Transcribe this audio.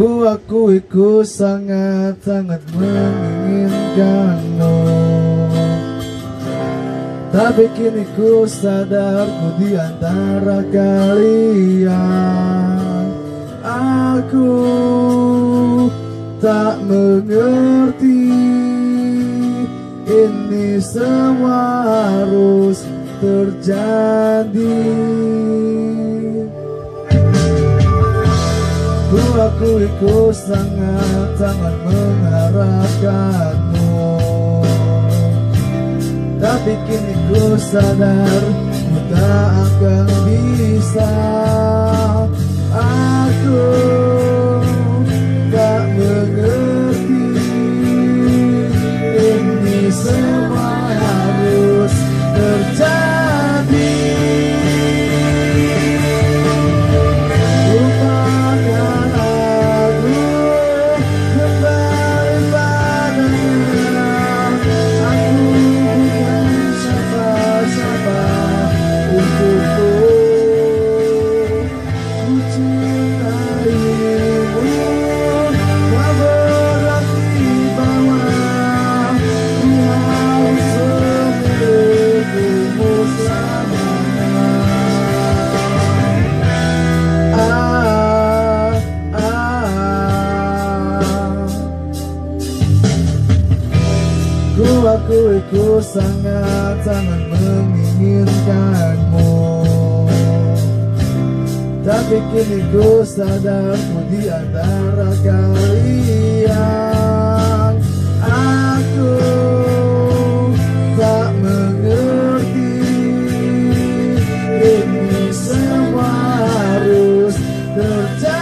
Ku aku iku sangat-sangat menginginkanmu. Tapi kini ku sadar ku di antara kalian. Aku tak mengerti Ini semua harus terjadi Ku akui ku sangat-sangat mengharapkanmu. Tapi kini ku sadar Ku tak akan bisa Ku akui ku sangat-sangat menginginkanmu. Tapi kini ku sadar ku di antara kalian. Aku tak mengerti Ini semua harus terjadi